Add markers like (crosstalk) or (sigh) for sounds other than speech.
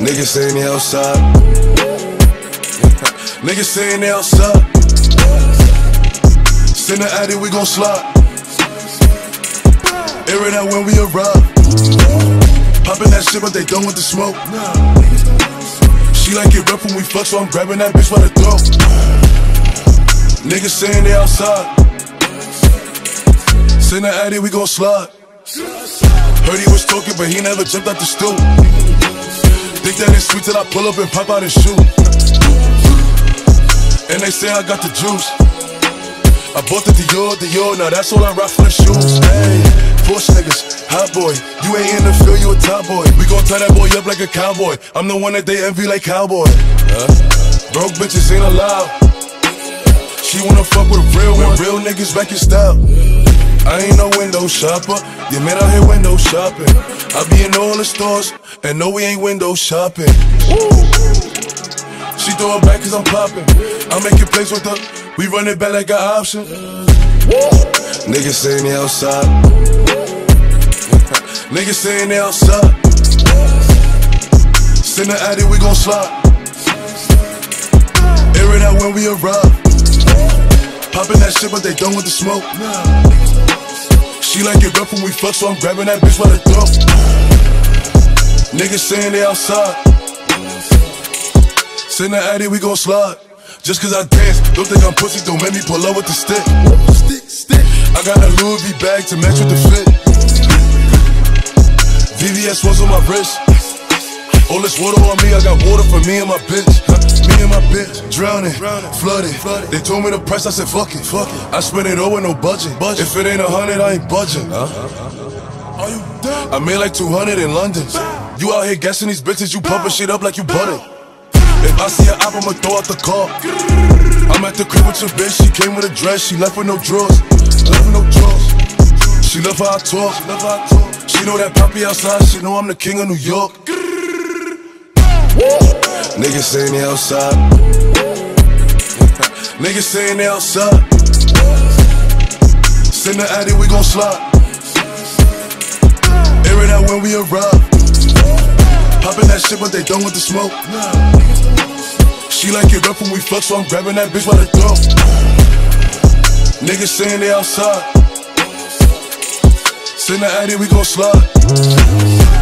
Niggas saying they outside. (laughs) Niggas saying they outside. Send the addy, we gon' slide. Air it out when we arrive. Poppin' that shit, but they done with the smoke. She like it rough when we fuck, so I'm grabbing that bitch by the throat. Niggas saying they outside. Send the addy, we gon' slide. Heard he was talking, but he never jumped out the stool. Think that it's sweet till I pull up and pop out and shoe. And they say I got the juice. I bought the Dior, Dior, now that's all I rock for the shoes. Hey, niggas, hot boy. You ain't in the field, a top boy. We gon' tie that boy up like a cowboy. I'm the one that they envy like cowboy. Huh? Broke bitches ain't allowed. She wanna fuck with a real one. Real niggas back in style. I ain't no window shopper. You man out here window shopping. I be in all the stores, and no, we ain't window shopping. She throw it back cause I'm popping. I make it plays with her. We run it back like an option. Niggas saying they outside. Niggas saying they outside. Send the addy, we gon' slide. Air it out when we arrive. Poppin' that shit, but they done with the smoke. She like it rough when we fuck, so I'm grabbing that bitch by the throat. Niggas saying they outside. Send the addy, we gon' slide. Just cause I dance, don't think I'm pussy, don't make me pull up with the stick. Stick, stick. I got a Louis V bag to match with the fit. VVS ones on my wrist. All this water on me, I got water for me and my bitch. Me and my bitch, drowning, flooded. They told me the price, I said fuck it. Fuck it. I spent it all with no budget. If it ain't a hundred, I ain't budging. Are you dumb? I made like 200 in London. You out here guessing these bitches, you pumping shit up like you butter. If I see her up, I'ma throw out the car. I'm at the crib with your bitch, she came with a dress, she left with no drawers. Left with no drawers. She love how I talk. She love how I talk. She know that poppy outside, she know I'm the king of New York. Niggas saying they outside. (laughs) Niggas saying they outside. Send the addy, we gon' slide. Air it out when we arrive. Poppin' that shit, but they done with the smoke. She like it rough when we fuck, so I'm grabbing that bitch by the throat. Niggas saying they outside. Send the addy, we gon' slide.